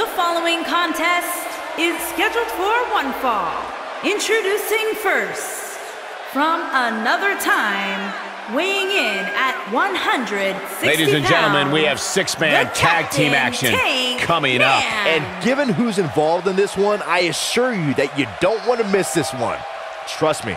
The following contest is scheduled for one fall. Introducing first, from another time, weighing in at 160 Ladies and gentlemen, we have six-man tag team action Tank coming up. And given who's involved in this one, I assure you that you don't want to miss this one. Trust me.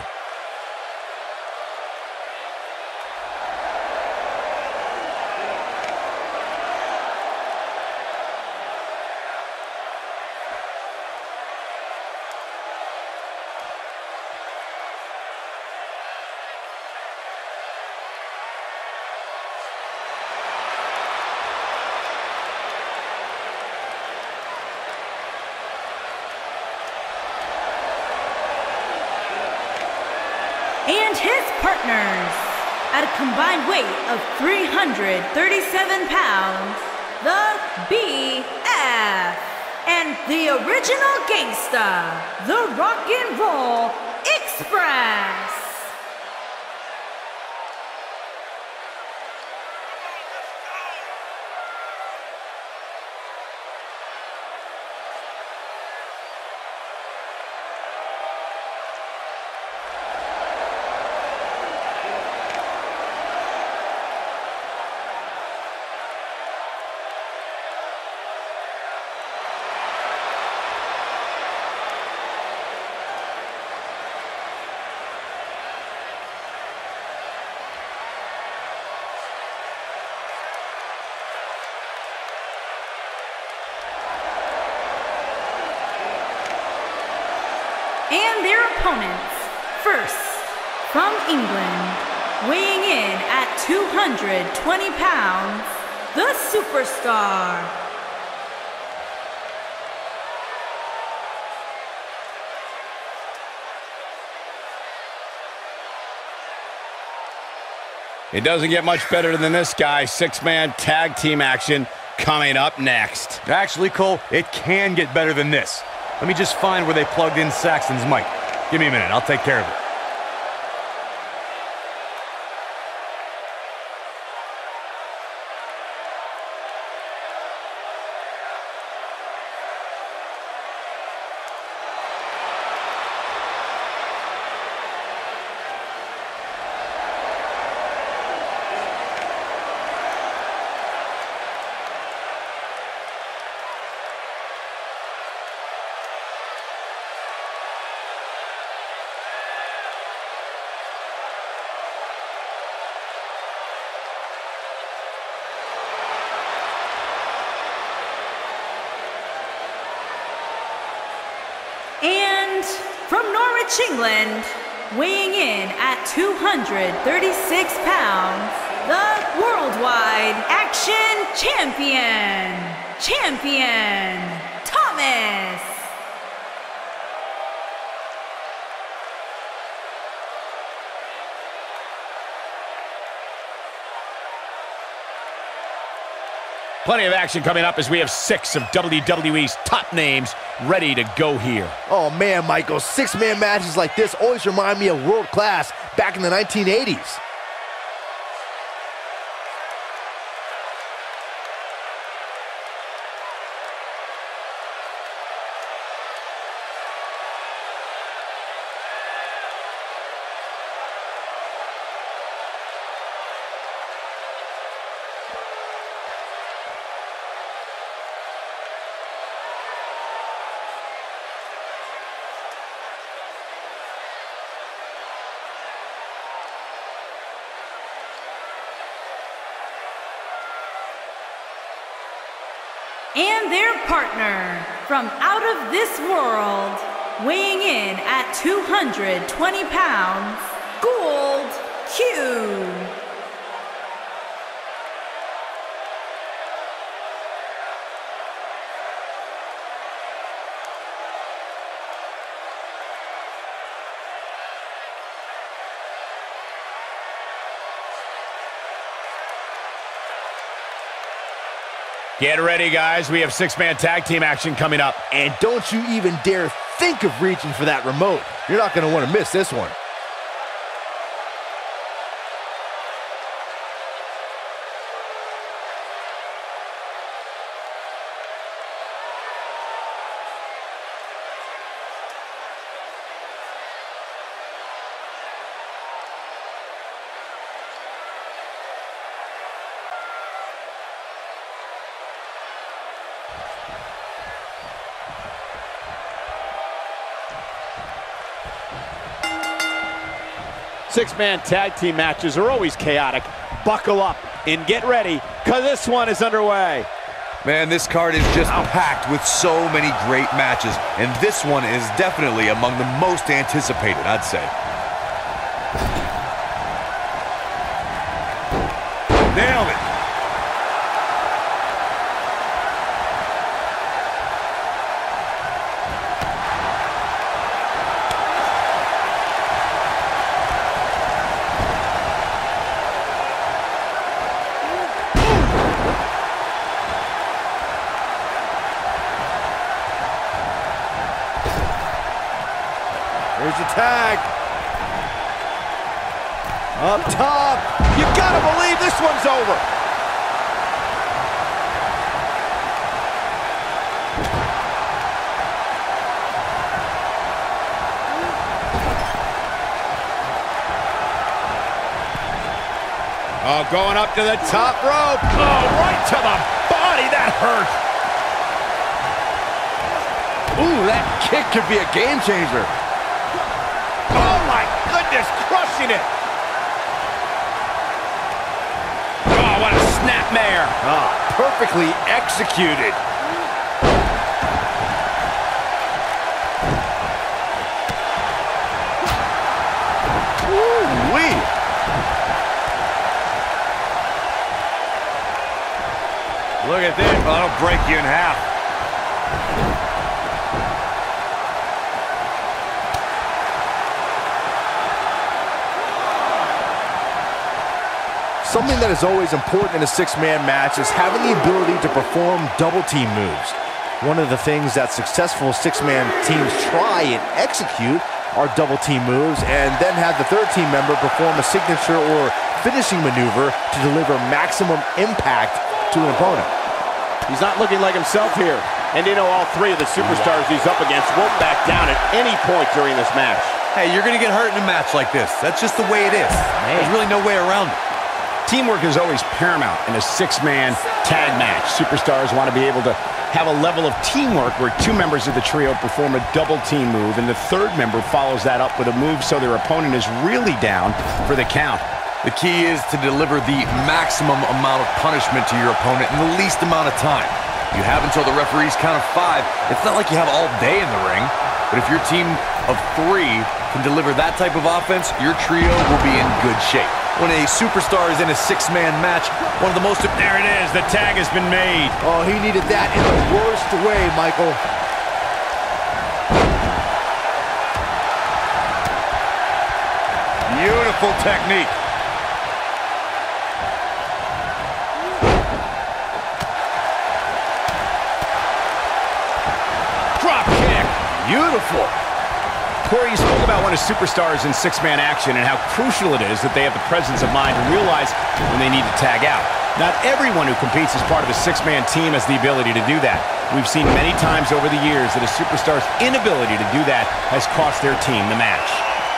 Partners at a combined weight of 337 pounds, the BF, and the original gangsta, the Rock and Roll Express. Opponents. First, from England, weighing in at 220 pounds, the superstar. It doesn't get much better than this guy. Six-man tag team action coming up next. Actually, Cole, it can get better than this. Let me just find where they plugged in Saxton's mic. Give me a minute, I'll take care of it. And from Norwich, England, weighing in at 236 pounds, the Worldwide Action Champion, Champion Thomas. Plenty of action coming up as we have six of WWE's top names ready to go here. Oh man, Michael, six man matches like this always remind me of world class back in the 1980s. And their partner from out of this world, weighing in at 220 pounds, Gould Q. Get ready, guys. We have six-man tag team action coming up. And don't you even dare think of reaching for that remote. You're not going to want to miss this one. Six-man tag team matches are always chaotic. Buckle up and get ready, because this one is underway. Man, this card is just packed with so many great matches, and this one is definitely among the most anticipated, I'd say. Tag. Up top. You gotta believe this one's over. Oh, going up to the top rope. Oh, right to the body. That hurt. Ooh, that kick could be a game changer. Oh. Crushing it. Oh, what a snapmare. Ah, perfectly executed. Look at this. Oh, That'll break you in half. Something that is always important in a six-man match is having the ability to perform double team moves. One of the things that successful six-man teams try and execute are double team moves and then have the third team member perform a signature or finishing maneuver to deliver maximum impact to an opponent. He's not looking like himself here. And you know all three of the superstars he's up against won't back down at any point during this match. Hey, you're going to get hurt in a match like this. That's just the way it is. There's really no way around it. Teamwork is always paramount in a six-man tag match. Superstars want to be able to have a level of teamwork where two members of the trio perform a double team move and the third member follows that up with a move so their opponent is really down for the count. The key is to deliver the maximum amount of punishment to your opponent in the least amount of time. You have until the referee's count of five. It's not like you have all day in the ring, but if your team of three can deliver that type of offense, your trio will be in good shape. When a superstar is in a six-man match, one of the most... There it is. The tag has been made. Oh, he needed that in the worst way, Michael. Beautiful technique. Drop kick. Beautiful. Corey, you spoke about one of superstar is in six-man action and how crucial it is that they have the presence of mind to realize when they need to tag out. Not everyone who competes as part of a six-man team has the ability to do that. We've seen many times over the years that a superstar's inability to do that has cost their team the match.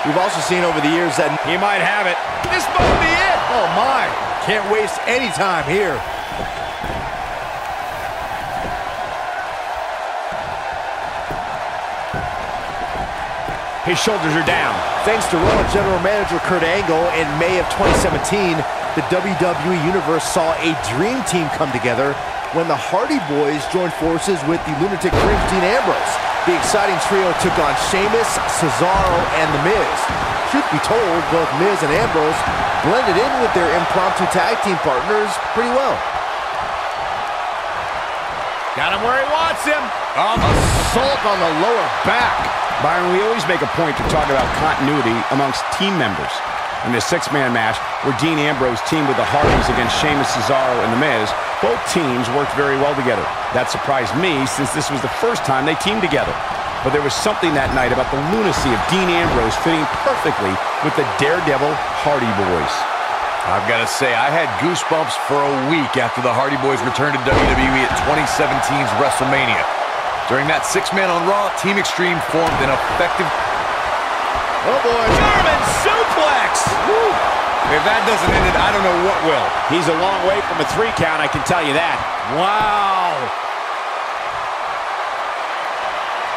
We've also seen over the years that He might have it. This might be it. Oh my! Can't waste any time here. His shoulders are down. Thanks to Raw General Manager Kurt Angle in May of 2017, the WWE Universe saw a dream team come together when the Hardy Boys joined forces with the Lunatic Fringe Dean Ambrose. The exciting trio took on Sheamus, Cesaro, and The Miz. Truth be told, both Miz and Ambrose blended in with their impromptu tag team partners pretty well. Got him where he wants him. Um, assault on the lower back. Byron, we always make a point to talk about continuity amongst team members. In the six-man match, where Dean Ambrose teamed with the Hardys against Sheamus, Cesaro, and The Miz, both teams worked very well together. That surprised me since this was the first time they teamed together. But there was something that night about the lunacy of Dean Ambrose fitting perfectly with the Daredevil Hardy Boys. I've got to say, I had goosebumps for a week after the Hardy Boys returned to WWE at 2017's WrestleMania. During that six-man on Raw, Team Extreme formed an effective... Oh boy. German suplex! If that doesn't end it, I don't know what will. He's a long way from a three count, I can tell you that. Wow.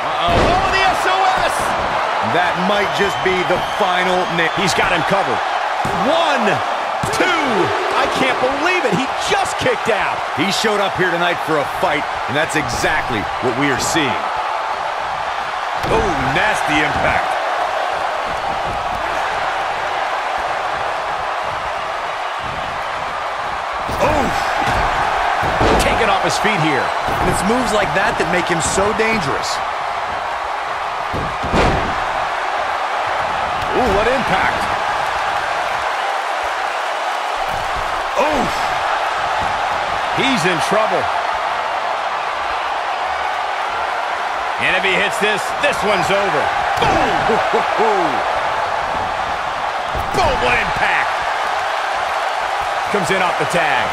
Uh-oh. Oh, the SOS! That might just be the final nail. He's got him covered. One, two. I can't believe it. He just kicked out. He showed up here tonight for a fight, and that's exactly what we are seeing. Oh, nasty impact. Oh. Taken off his feet here. And it's moves like that that make him so dangerous. Ooh, what impact. Oh! He's in trouble. And if he hits this, this one's over. Boom! Boom, what impact. Comes in off the tag.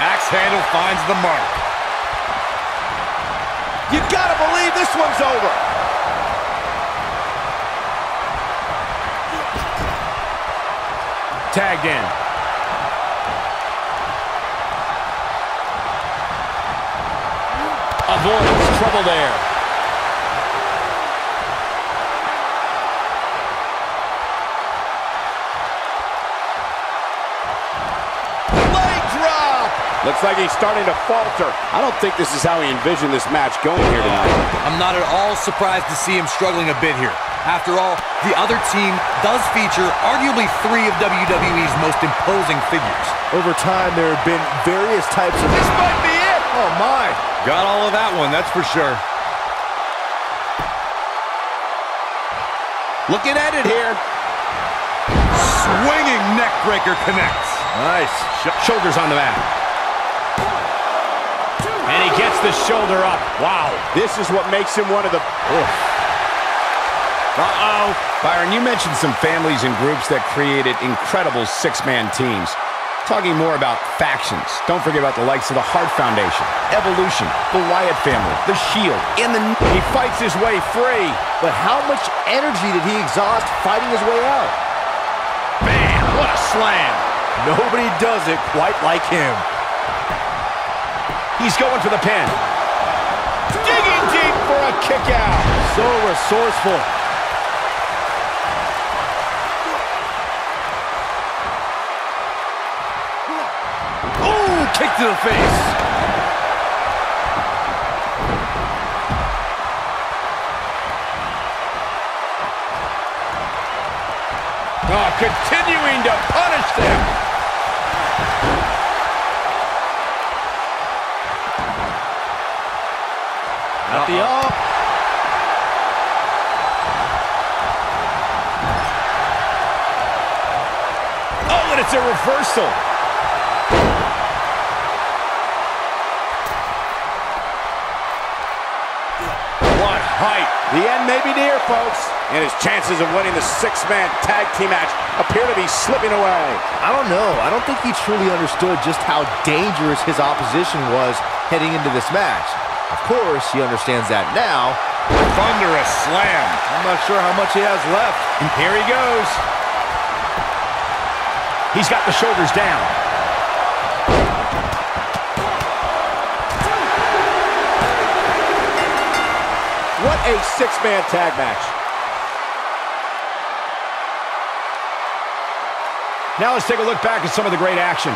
Axe handle finds the mark. You gotta believe this one's over. Tagged in. Avoids trouble there. Looks like he's starting to falter. I don't think this is how he envisioned this match going here tonight. I'm not at all surprised to see him struggling a bit here. After all, the other team does feature arguably three of WWE's most imposing figures. Over time, there have been various types of... This might be it! Oh, my. Got all of that one, that's for sure. Looking at it here. Swinging neckbreaker connects. Nice. Sh shoulders on the mat. And he gets the shoulder up. Wow. This is what makes him one of the... Uh-oh. Byron, you mentioned some families and groups that created incredible six-man teams. Talking more about factions. Don't forget about the likes of the Hart Foundation, Evolution, the Wyatt family, the Shield, and the... He fights his way free. But how much energy did he exhaust fighting his way out? Man, what a slam. Nobody does it quite like him. He's going for the pin. Digging deep for a kick out. So resourceful. Ooh, kick to the face. Oh, continuing to punish them. At the up. Oh, and it's a reversal. What height. The end may be near, folks. And his chances of winning the six-man tag team match appear to be slipping away. I don't know. I don't think he truly understood just how dangerous his opposition was heading into this match. Of course, he understands that now. Thunderous slam. I'm not sure how much he has left. And here he goes. He's got the shoulders down. What a six-man tag match. Now let's take a look back at some of the great action.